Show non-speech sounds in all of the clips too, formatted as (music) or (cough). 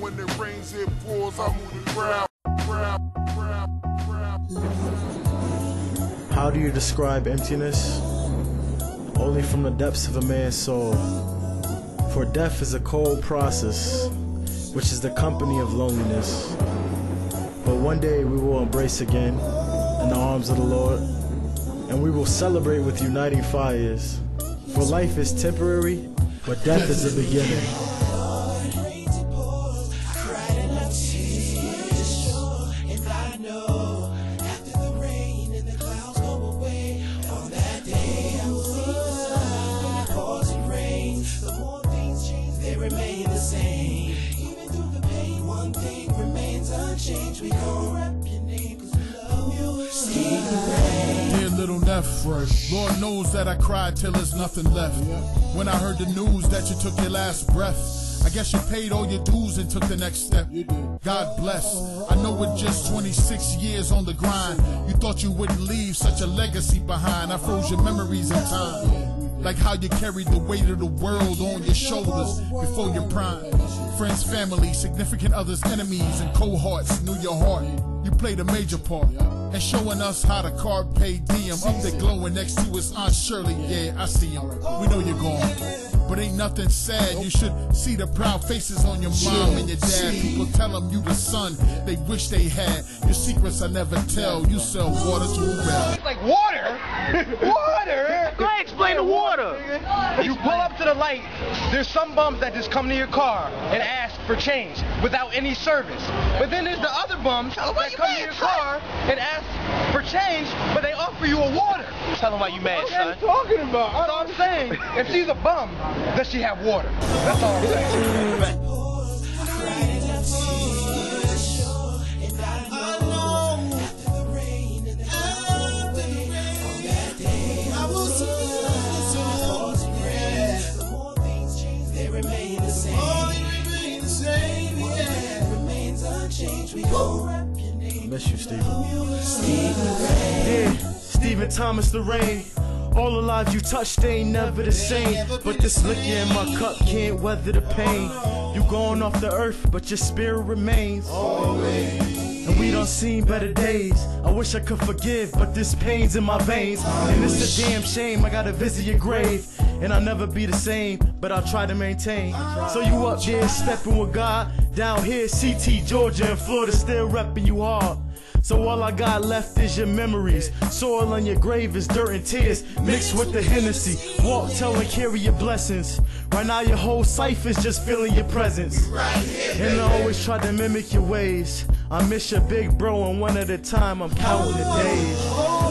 When it rains, it pours, I move the crowd. How do you describe emptiness? Only from the depths of a man's soul. For death is a cold process, which is the company of loneliness. But one day we will embrace again in the arms of the Lord, and we will celebrate with uniting fires. For life is temporary, but death is the beginning. Dear little Neff, Lord knows that I cried till there's nothing left. When I heard the news that you took your last breath, I guess you paid all your dues and took the next step. God bless. I know with just 26 years on the grind, you thought you wouldn't leave such a legacy behind. I froze your memories in time. Like how you carried the weight of the world on your shoulders before your prime. Friends, family, significant others, enemies, and cohorts knew your heart. You played a major part. And showing us how to carpe diem. Up there glowing next to his Aunt Shirley. Yeah, I see him. We know you're gone. But ain't nothing sad. You should see the proud faces on your mom and your dad. People tell them you the son they wish they had. Your secrets I never tell. You sell water to a well. Like water? (laughs) water? The light, there's some bums that just come to your car and ask for change without any service. But then there's the other bums that come to your car and ask for change, but they offer you a water. Tell them why you mad, What son. are you talking about? That's all I'm saying. If she's a bum, does she have water? That's all I'm saying. (laughs) Miss you, Steven. Yeah, Steven Thomas Naraine. All the lives you touched they ain't never the same. But this liquor in my cup can't weather the pain. You going off the earth, but your spirit remains. And we done seen better days. I wish I could forgive, but this pain's in my veins. And it's a damn shame I gotta visit your grave. And I'll never be the same, but I'll try to maintain. So you up there stepping with God. Down here, CT, Georgia, and Florida still repping you hard. So all I got left is your memories. Soil on your grave is dirt and tears mixed with the Hennessy. Walk, tell, and carry your blessings. Right now your whole cipher's just feeling your presence. And I always try to mimic your ways. I miss your big bro, and one at a time I'm counting the days.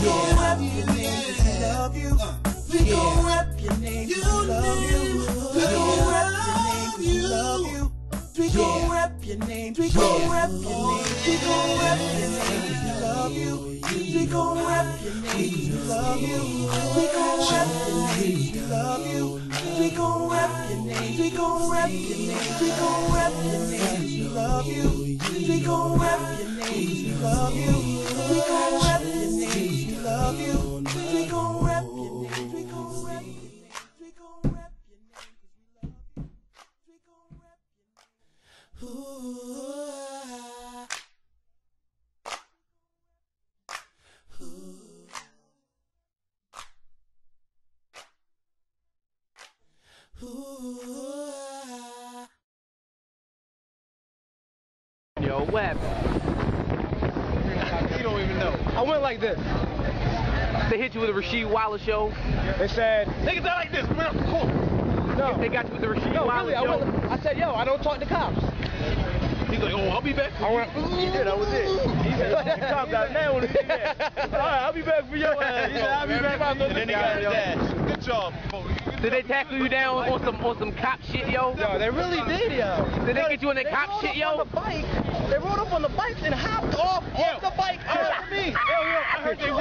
We gon' rep your name we love you. We gon' rep your name we love you. We gon' rep your name we love you. We gon' rep your name. We love you. We gon' rep your name we love you. We gon' rep your name we love you. We gon' rep your name. Your name we love you. Your name. Ooh. Yo, what? yo? I went like this. They hit you with a Rasheed Wallace show. They said, Niggas not like this. We're off the court. no. They got you with the Rasheed No, Wallace really, I, show. went, I said, yo, I don't talk to cops. He's like, I'll be back. I went, yeah, that was it. He said, the cop got nailed on his head. All right, I'll be back for your ass. He said, I'll be back for And then they got his ass. Good job. Did they tackle you down on some on some cop shit, yo? Yo, they really did, yo. Did they get you in that They cop rode shit, up yo? on the bike. They rode up on the bike and hopped off off the bike after me. Yo, yo, I heard they rode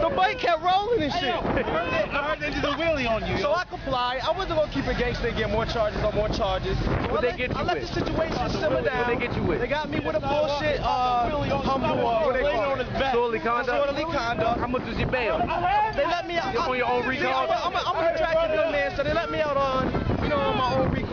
The bike kept rolling and shit. I heard they did a wheelie on you. So I complied. I wasn't gonna keep it gangster and get more charges on more charges. So What they let, get you I let with? the situation simmer down. they get you with? They got me with a bullshit uh humble uh, what they call it? Disorderly conduct. Disorderly conduct. How much was your bail? They let me out. You on your own See, recall? I'm a, I'm a, I'm a attractive young man, so they let me out on, you know, on my own recall.